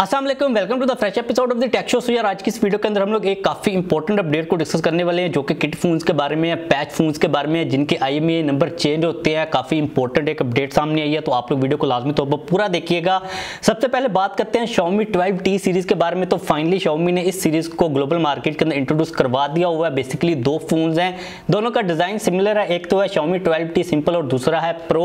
Aslam welcome to the fresh episode of the tech show so यार, आज की इस वीडियो के अंदर हम लोग एक काफ़ी इंपॉर्टेंट अपडेट को डिस्कस करने वाले हैं, जो कि किट फोन्स के बारे में है पैच फोन्स के बारे में है, जिनके आई नंबर चेंज होते हैं, काफ़ी इंपॉर्टेंट एक अपडेट सामने आई है तो आप लोग वीडियो को लाजमी तौर तो पर पूरा देखिएगा। सबसे पहले बात करते हैं शॉमी ट्वेल्व टी सीरीज़ के बारे में तो फाइनली शॉमी ने इस सीरीज़ को ग्लोबल मार्केट के अंदर इंट्रोड्यूस करवा दिया हुआ है। बेसिकली दो फ़ोन हैं, दोनों का डिज़ाइन सिमिलर है, एक तो है शॉमी ट्वेल्व टी सिंपल और दूसरा है प्रो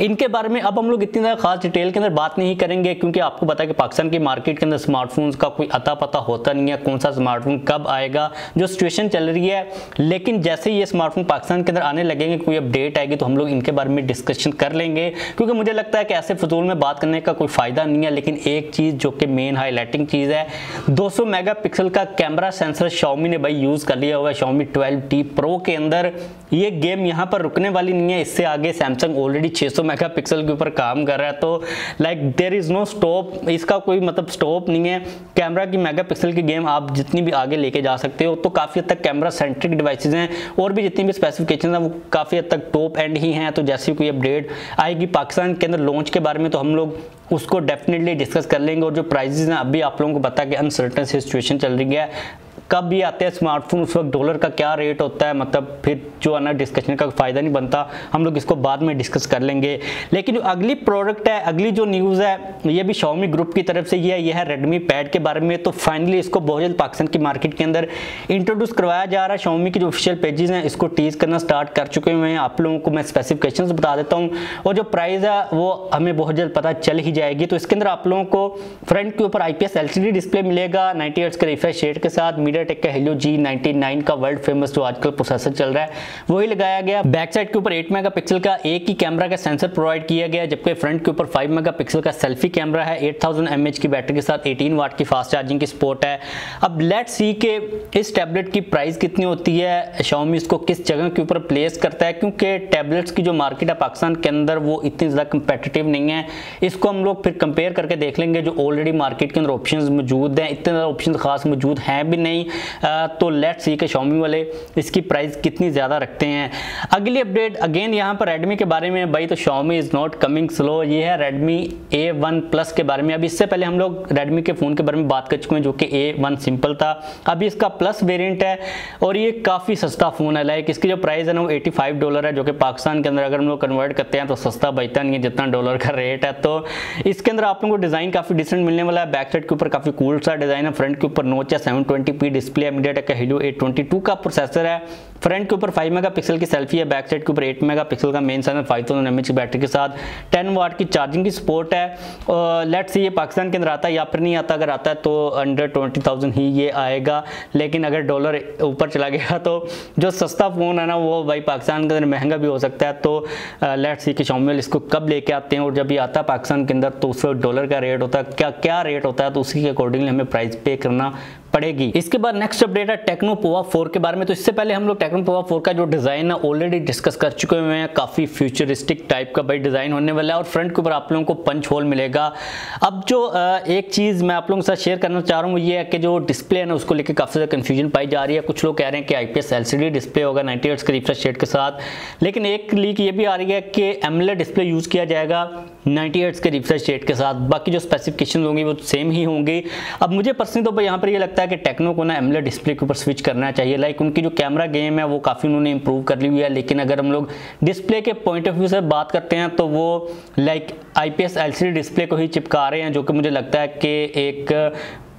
इनके बारे में अब हम लोग इतनी ज़्यादा खास डिटेल के अंदर बात नहीं करेंगे, क्योंकि आपको पता है कि पाकिस्तान की मार्केट के अंदर स्मार्ट स्मार्टफोन्स का कोई अता पता होता नहीं है, कौन सा स्मार्टफ़ोन कब आएगा, जो सिचुएशन चल रही है। लेकिन जैसे ये स्मार्टफ़ोन पाकिस्तान के अंदर आने लगेंगे, कोई अपडेट आएगी तो हम लोग इनके बारे में डिस्कशन कर लेंगे। क्योंकि मुझे लगता है कि ऐसे फजूल में बात करने का कोई फ़ायदा नहीं है, लेकिन एक चीज़ जो कि मेन हाईलाइटिंग चीज़ है 200 मेगापिक्सल का कैमरा सेंसर शाओमी ने भाई यूज़ कर लिया हुआ है शाओमी 12T प्रो के अंदर। ये गेम यहाँ पर रुकने वाली नहीं है, इससे आगे सैमसंग ऑलरेडी 600 मेगापिक्सल के ऊपर काम कर रहा है तो like there is no stop इसका कोई मतलब स्टॉप नहीं है। कैमरा की मेगापिक्सल की गेम आप जितनी भी आगे लेके जा सकते हो तो काफ़ी हद तक कैमरा सेंट्रिक डिवाइसेज हैं, और भी जितनी भी स्पेसिफिकेशन हैं, वो काफ़ी हद तक टॉप एंड ही हैं तो जैसे कोई अपडेट आएगी पाकिस्तान के अंदर लॉन्च के बारे में तो हम लोग उसको डेफिनेटली डिस्कस कर लेंगे और जो प्राइजेज हैं, अभी आप लोगों को पता कि अनसर्टन सिचुएशन चल रही है। कब भी आते हैं स्मार्टफ़ोन उस वक्त डॉलर का क्या रेट होता है मतलब फिर जो है ना डिस्कशन का फ़ायदा नहीं बनता। हम लोग इसको बाद में डिस्कस कर लेंगे। लेकिन जो अगली प्रोडक्ट है, अगली जो न्यूज़ है, ये भी शॉमी ग्रुप की तरफ़ से ये है। यह है रेडमी पैड के बारे में। तो फाइनली इसको बहुत जल्द पाकिस्तान की मार्केट के अंदर इंट्रोड्यूस करवाया जा रहा है। शॉमी की जो ऑफिशियल पेजेस हैं, इसको टीज करना स्टार्ट कर चुके हुए हैं। आप लोगों को मैं स्पेसिफिकेशन बता देता हूँ। और जो प्राइस है, वो हमें बहुत जल्द पता चल ही जाएगी तो इसके अंदर आप लोगों को फ्रंट के ऊपर आईपीएस एलसीडी डिस्प्ले मिलेगा नाइनटी एट्स के रिफ्रेश शेड के साथ मीडिया टेक का हेलो जी नाइनटी का वर्ल्ड फ़ेमस जो आजकल प्रोसेसर चल रहा है, वही लगाया गया। बैक साइड के ऊपर 8 मेगापिक्सल का एक ही कैमरा का सेंसर प्रोवाइड किया गया, जबकि फ्रंट के ऊपर 5 मेगापिक्सल का सेल्फी कैमरा है 8000 थाउज़ेंड की बैटरी के साथ 18 वाट की फास्ट चार्जिंग की सपोर्ट है। अब लेट सी के इस टैबलेट की प्राइस कितनी होती है शॉमी इसको किस जगह के ऊपर प्लेस करता है, क्योंकि टैबलेट्स की जो मार्केट है पाकिस्तान के अंदर वो इतनी ज़्यादा कंपेटिटिव नहीं है। इसको हम लोग फिर कंपेयर करके देख लेंगे जो ऑलरेडी मार्केट के अंदर ऑप्शन मौजूद हैं। इतने ज़्यादा ऑप्शन खास मौजूद हैं भी नहीं। आ, तो लेट सी के शॉमी वाले इसकी प्राइस कितनी ज़्यादा रखते हैं। अगली अपडेट अगेन यहाँ पर रेडमी के बारे में भाई तो Xiaomi is not coming slow ये है रेडमी ए वन प्लस के बारे में। अब इससे पहले हम लोग रेडमी के फ़ोन के बारे में बात कर चुके हैं जो कि ए वन सिंपल था। अभी इसका प्लस वेरियंट है और ये काफ़ी सस्ता फ़ोन है। लाइक इसकी जो प्राइस है ना वो एटी डॉलर है जो कि पाकिस्तान के अंदर अगर हम लोग कन्वर्ट करते हैं तो सस्ता बचता नहीं है जितना डॉलर का रेट है तो इसके अंदर आप लोगों को डिज़ाइन काफ़ी डिसेंट मिलने वाला है। बैक साइड के ऊपर काफ़ी कूल सा डिज़ाइन है। फ्रंट के ऊपर नोच है सेवन ट्वेंटी डिस्प्ले मीडिया का हीलो एट ट्वेंटी टू का प्रोसेसर है। फ्रंट के ऊपर 5 मेगापिक्सल की सेल्फी है। बैक साइड के ऊपर 8 मेगापिक्सल का मेन सेंसर 5000 थाउज़ेंड की बैटरी के साथ। 10 वाट की चार्जिंग की सपोर्ट है। लेट सी ये पाकिस्तान के अंदर आता है या फिर नहीं आता। अगर आता है तो अंडर 20,000 ही ये आएगा। लेकिन अगर डॉलर ऊपर चला गया तो जो सस्ता फ़ोन है ना वो भाई पाकिस्तान के अंदर महँगा भी हो सकता है। तो लेट सी कि शॉमियल इसको कब लेके आते हैं। और जब ये आता है पाकिस्तान के अंदर तो उस वक्त डॉलर का रेट होता है क्या क्या रेट होता है तो उसी के अकॉर्डिंगली हमें प्राइस पे करना पड़ेगी। इसके बाद नेक्स्ट अपडेट है टेक्नो पोवा फोर के बारे में। तो इससे पहले हम लोग टेक्नो पोवा फोर का जो डिज़ाइन है ऑलरेडी डिस्कस कर चुके हुए हैं। काफ़ी फ्यूचरिस्टिक टाइप का भाई डिज़ाइन होने वाला है और फ्रंट के ऊपर आप लोगों को पंच होल मिलेगा। अब जो एक चीज़ मैं आप लोगों के साथ शेयर करना चाह रहा हूँ ये है कि जो डिस्प्ले है ना, उसको लेकर काफ़ी ज़्यादा कंफ्यूजन पाई जा रही है। कुछ लोग कह रहे हैं कि आईपीएस एलसीडी डिस्प्ले होगा नाइनटी एट्स के रिफ्रेश शेड के साथ। लेकिन एक लीक ये भी आ रही है कि एमलेट डिस्प्ले यूज़ किया जाएगा। नाइनटी एट्स के रिफ्रेश रेट के साथ, बाकी जो स्पेसिफिकेशन होंगी वो सेम ही होंगी। अब मुझे पर्सनली तो यहाँ पर ये लगता है कि टेक्नो को ना एमलेट डिस्प्ले के ऊपर स्विच करना चाहिए। लाइक उनकी जो कैमरा गेम है, वो काफ़ी उन्होंने इंप्रूव कर ली हुई है। लेकिन अगर हम लोग डिस्प्ले के पॉइंट ऑफ़ व्यू से बात करते हैं तो वो लाइक आई पी डिस्प्ले को ही चिपका रहे हैं, जो कि मुझे लगता है कि एक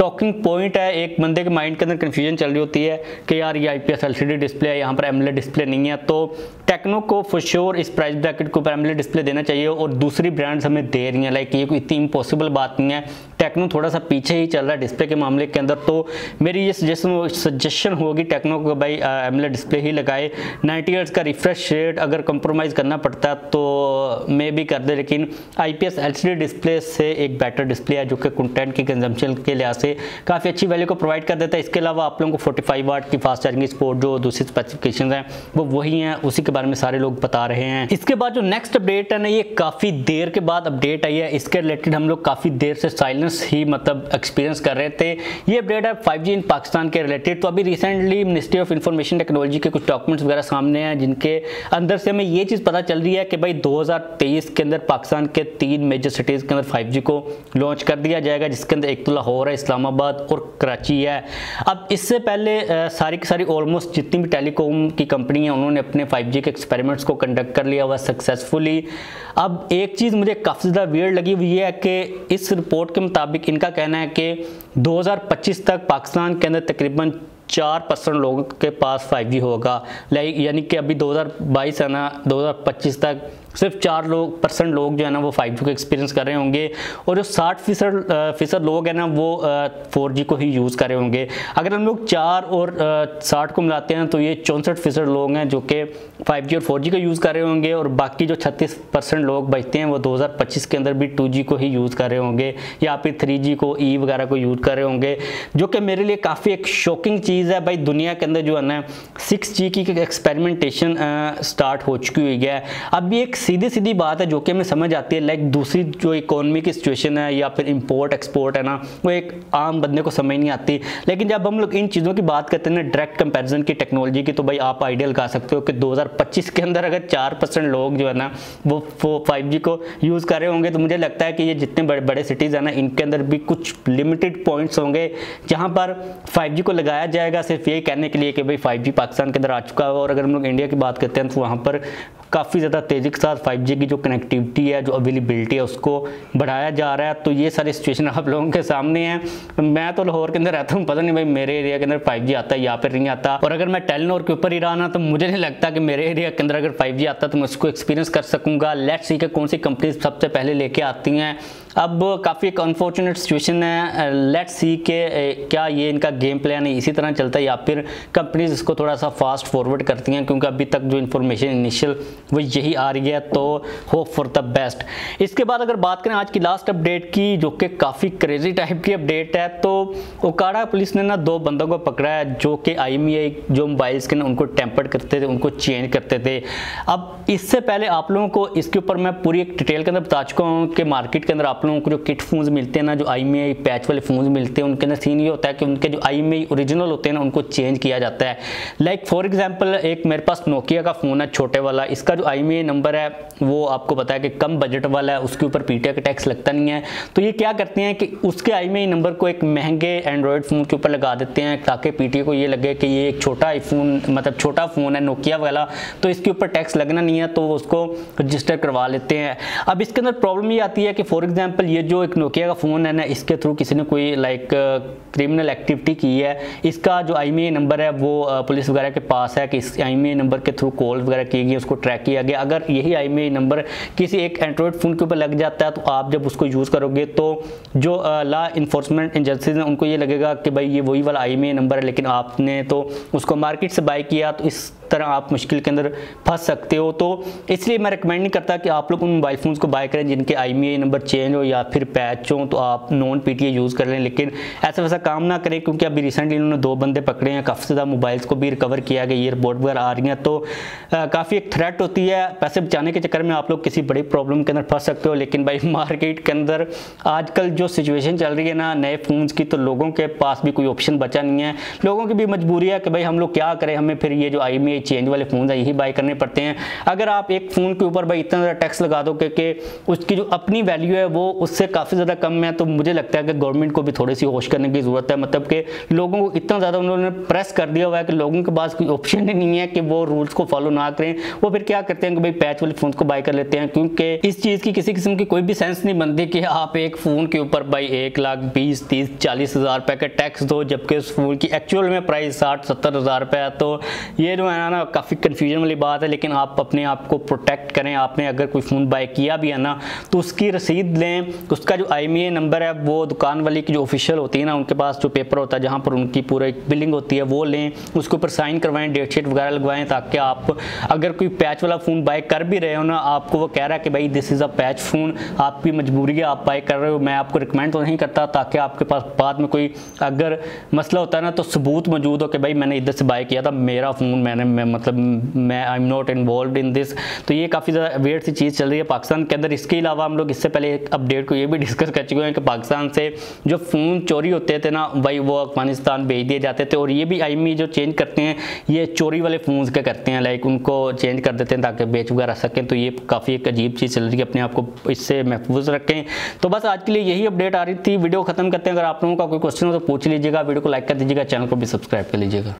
टॉकिंग पॉइंट है, एक बंदे के माइंड के अंदर कन्फ्यूज़न चल रही होती है कि यार ये आई पी डिस्प्ले है, यहाँ पर एमले डिस्प्ले नहीं है तो टेक्नो को फॉर इस प्राइस ब्रैकेट के ऊपर एमले डिस्प्ले देना चाहिए और दूसरी ब्रांड्स हमें दे रही हैं। लाइक ये कोई इतनी इम्पॉसिबल बात नहीं है। टेक्नो थोड़ा सा पीछे ही चल रहा है डिस्प्ले के मामले के अंदर। तो मेरी ये सजेशन सजेशन होगी टेक्नो को भाई एमले डिस्प्ले ही लगाए। नाइनटी ईयर्स का रिफ्रेश रेट अगर कंप्रोमाइज़ करना पड़ता तो मे भी कर दे, लेकिन आई पी डिस्प्ले से एक बेटर डिस्प्ले है जो कि कंटेंट की कंजम्पशन के लिहाज से काफ़ी अच्छी वैल्यू को प्रोवाइड कर देता है। इसके अलावा आप लोगों को 45 वाट की फास्ट चार्जिंग स्पोर्ट जो दूसरी स्पेसिफिकेशन हैं, वो वही हैं, उसी के बारे में सारे लोग बता रहे हैं। इसके बाद जो नेक्स्ट अपडेट है ना, ये काफ़ी देर के बाद अपडेट आई है। इसके रिलेटेड हम लोग काफ़ी देर से साइलेंस एक्सपीरियंस ही मतलब एक्सपीरियंस कर रहे थे। ये अपडेट है फाइव इन पाकिस्तान के रिलेटेड तो अभी recently ministry of information technology के कुछ डॉक्यूमेंट्स वगैरह सामने हैं, जिनके अंदर से हमें ये चीज़ पता चल रही है कि भाई दो के अंदर पाकिस्तान के तीन मेजर सिटीज़ के अंदर फाइव को लॉन्च कर दिया जाएगा, जिसके अंदर एक तो लाहौर है, इस्लामाबाद और कराची है। अब इससे पहले सारी की सारी ऑलमोस्ट जितनी भी टेलीकॉम की कंपनी है, उन्होंने अपने 5G के एक्सपेरिमेंट्स को कंडक्ट कर लिया हुआ सक्सेसफुली अब एक चीज़ मुझे काफ़ी ज़्यादा वियर्ड लगी हुई है कि इस रिपोर्ट के मुताबिक इनका कहना है कि 2025 तक पाकिस्तान के अंदर तकरीबन चार परसेंट लोगों के पास 5G होगा। लाइक यानी कि अभी 2022 है ना 2025 तक सिर्फ़ चार लोग, परसेंट लोग जो है ना वो फाइव जी को एक्सपीरियंस कर रहे होंगे और जो साठ फ़ीसद फ़ीसद लोग हैं ना वो फोर जी को ही यूज़ कर रहे होंगे। अगर हम लोग चार और साठ को मिलाते हैं तो ये चौंसठ फ़ीसद लोग हैं जो कि फाइव जी और फोर जी का यूज़ कर रहे होंगे और बाकी जो छत्तीस परसेंट लोग बचते हैं वो दो हज़ार पच्चीस के अंदर भी टू जी को ही यूज़ कर रहे होंगे या फिर थ्री जी को ई e वगैरह को यूज़ कर रहे होंगे, जो कि मेरे लिए काफ़ी एक शॉकिंग चीज़ है। भाई, दुनिया के अंदर जो है ना सिक्स जी की एक्सपेरिमेंटेशन स्टार्ट हो चुकी हुई है। अब ये एक सीधी सीधी बात है, जो कि हमें समझ आती है लाइक दूसरी जो इकोनॉमी की सिचुएशन है या फिर इंपोर्ट एक्सपोर्ट है ना, वो एक आम बंदे को समझ नहीं आती। लेकिन जब हम लोग इन चीज़ों की बात करते हैं ना डायरेक्ट कंपेरिजन की टेक्नोलॉजी की तो भाई आप आइडिया लगा सकते हो कि 2025 के अंदर अगर चार परसेंट लोग जो है ना, वो फाइव को यूज़ कर रहे होंगे तो मुझे लगता है कि ये जितने बड़े बड़े सिटीज़ हैं ना, इनके अंदर भी कुछ लिमिटेड पॉइंट्स होंगे, जहाँ पर फाइव को लगाया जाएगा। सिर्फ़ यही कहने के लिए कि भाई फाइव पाकिस्तान के अंदर आ चुका है, और अगर हम लोग इंडिया की बात करते हैं तो वहाँ पर काफ़ी ज़्यादा तेज़ी के साथ 5G की जो कनेक्टिविटी है, जो अवेलेबिलिटी है, उसको बढ़ाया जा रहा है। तो ये सारी सिचुएशन आप लोगों के सामने हैं। मैं तो लाहौर के अंदर रहता हूँ, पता नहीं भाई, मेरे एरिया के अंदर 5G आता है या फिर नहीं आता और अगर मैं टेलनोर के ऊपर ही रहा तो मुझे नहीं लगता कि मेरे एरिया के अंदर अगर फाइव आता तो मैं उसको एक्सपीरियंस कर सकूँगा। लेट सी के कौन सी कंपनी सबसे पहले लेके आती हैं। अब काफ़ी एक अनफॉर्चुनेट सिचुएशन है। लेट सी के क्या ये इनका गेम प्लान इसी तरह चलता है या फिर कंपनीज़ इसको थोड़ा सा फास्ट फॉरवर्ड करती हैं, क्योंकि अभी तक जो इन्फॉर्मेशन इनिशियल वो यही आ रही है तो होप फॉर द बेस्ट इसके बाद अगर बात करें आज की लास्ट अपडेट की, जो कि काफ़ी क्रेजी टाइप की अपडेट है तो ओकाड़ा पुलिस ने ना दो बंदों को पकड़ा है, जो कि आई जो मोबाइल्स के ना उनको टेम्पर्ड करते थे, उनको चेंज करते थे। अब इससे पहले आप लोगों को इसके ऊपर मैं पूरी एक डिटेल के अंदर बता चुका हूँ कि मार्केट के अंदर आप लोगों को जो किट फोन्स मिलते हैं ना, जो आई में पैच वाले फोन्स मिलते हैं, उनके अंदर सीन ये होता है कि उनके जो आई में ओरिजिनल होते हैं ना, उनको चेंज किया जाता है। लाइक फॉर एग्ज़ाम्पल एक मेरे पास नोकिया का फ़ोन है, छोटे वाला। इसका जो आई में नंबर है, वो आपको पता है कि कम बजट वाला है, उसके ऊपर पीटीआई का टैक्स लगता नहीं है। तो ये क्या करते हैं कि उसके आई में नंबर को एक महँगे एंड्रॉयड फ़ोन के ऊपर लगा देते हैं, ताकि पीटीआई को ये लगे कि ये एक छोटा आईफोन मतलब छोटा फ़ोन है नोकिया वाला। तो इसके ऊपर टैक्स लगना नहीं है तो उसको रजिस्टर करवा लेते हैं। अब इसके अंदर प्रॉब्लम ये आती है कि फॉर एग्ज़ाम्पल ये जो एक नोकिया का फ़ोन है ना, इसके थ्रू किसी ने कोई लाइक क्रिमिनल एक्टिविटी की है, इसका जो आई नंबर है, वो पुलिस वगैरह के पास है कि इस आई नंबर के थ्रू कॉल वगैरह की गई, उसको ट्रैक किया गया। अगर यही आई नंबर किसी एक एंड्रॉयड फ़ोन के ऊपर लग जाता है तो आप जब उसको यूज़ करोगे तो जो लॉ इन्फोर्समेंट एजेंसीज हैं, उनको ये लगेगा कि भाई ये वही वाला आई नंबर है, लेकिन आपने तो उसको मार्केट से बाई किया तो इस तरह आप मुश्किल के अंदर फंस सकते हो। तो इसलिए मैं रिकमेंड नहीं करता कि आप लोग उन मोबाइल फ़ोन्स को बाय करें जिनके आई नंबर चेंज हो या फिर पैच हो तो आप नॉन पी यूज़ कर लें। लेकिन ऐसा वैसा काम ना करें क्योंकि अभी रिसेंटली इन्होंने दो बंदे पकड़े हैं, काफ़ी ज़्यादा मोबाइल्स को भी रिकवर किया गया ये वगैरह आ रही हैं। तो काफ़ी एक थ्रेट होती है। पैसे बचाने के चक्कर में आप लोग किसी बड़ी प्रॉब्लम के अंदर फंस सकते हो। लेकिन भाई मार्केट के अंदर आजकल जो सिचुएशन चल रही है ना, नए फ़ोन्स की तो लोगों के पास भी कोई ऑप्शन बचा नहीं है। लोगों की भी मजबूरी है कि भाई, हम लोग क्या करें? हमें फिर ये जो आई चेंज वाले फ़ोन है, यही बाई करने पड़ते हैं। अगर आप एक फ़ोन के ऊपर भाई इतना ज़्यादा टैक्स लगा दो कि उसकी जो अपनी वैल्यू है, वो उससे काफ़ी ज़्यादा कम है तो मुझे लगता है कि गवर्नमेंट को भी थोड़ी सी होश करने की ज़रूरत है। मतलब कि लोगों को इतना ज़्यादा उन्होंने प्रेस कर दिया हुआ है कि लोगों के पास कोई ऑप्शन ही नहीं है कि वो रूल्स को फॉलो ना करें। वो फिर क्या करते हैं कि भाई पैच वाले फ़ोन को बाई कर लेते हैं, क्योंकि इस चीज़ की किसी किस्म की कोई भी सेंस नहीं बनती कि आप एक फ़ोन के ऊपर भाई एक लाख, बीस, तीस, चालीस हज़ार रुपये का टैक्स दो, जबकि उस फ़ोन की एक्चुअल में प्राइस साठ, सत्तर हज़ार रुपये है। तो ये जो है ना काफ़ी कन्फ्यूज़न वाली बात है, लेकिन आप अपने आप को प्रोटेक्ट करें। आपने अगर कोई फ़ोन बाय किया भी है ना तो उसकी रसीद लें। उसका जो आई नंबर है, वो दुकान वाली की जो ऑफिशियल होती है ना, उनके पास जो पेपर होता है, जहाँ पर उनकी पूरी बिलिंग होती है, वो लें। उसके ऊपर साइन करवाएँ डेट शीट वगैरह लगवाएँ, ताकि आप, अगर कोई पैच वाला फ़ोन बाय कर भी रहे हो ना, आपको वो कह रहा है कि भाई this is a patch phone आपकी मजबूरी है, आप बाय कर रहे हो, मैं आपको रिकमेंड तो नहीं करता। ताकि आपके पास बाद में कोई अगर मसला होता है ना तो सबूत मौजूद हो कि भाई, मैंने इधर से बाय किया था, मेरा फ़ोन मैंने मैं मतलब मैं I am not involve in this तो ये काफ़ी ज़्यादा वेट सी चीज़ चल रही है पाकिस्तान के अंदर। इसके अलावा हम लोग इससे पहले एक अपडेट को ये भी डिस्कस कर चुके हैं कि पाकिस्तान से जो फ़ोन चोरी होते थे ना भाई वो अफ़गानिस्तान भेज दिए जाते थे और ये भी आई जो चेंज करते हैं, ये चोरी वाले फ़ोन के करते हैं। लाइक उनको चेंज कर देते हैं ताकि बेच वगैरह सकें। तो ये काफ़ी एक अजीब चीज़ चल रही है, अपने आप को इससे महफूज रखें। तो बस आज के लिए यही अपडेट आ रही थी। वीडियो खत्म करते हैं। अगर आप लोगों का कोई क्वेश्चन हो तो पूछ लीजिएगा। वीडियो को लाइक कर दीजिएगा। चैनल को भी सब्सक्राइब कर लीजिएगा।